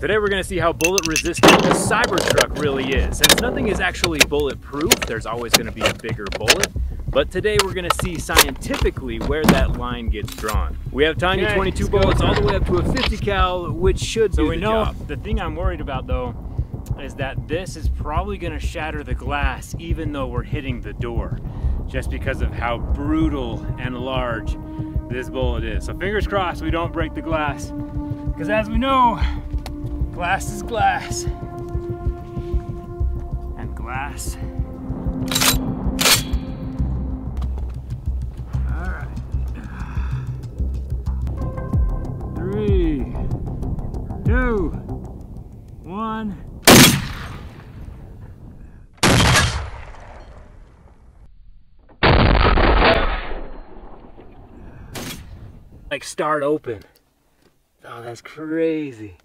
Today we're going to see how bullet resistant the Cybertruck really is. Since nothing is actually bulletproof, there's always going to be a bigger bullet. But today we're going to see scientifically where that line gets drawn. We have tiny Okay, 22 bullets all the way up to a 50 cal, which should So do we the know job. the thing I'm worried about though is that this is probably going to shatter the glass even though we're hitting the door just because of how brutal and large this bullet is. So fingers crossed we don't break the glass because as we know glass is glass. And glass. All right. Three two one. Like start open. Oh that's crazy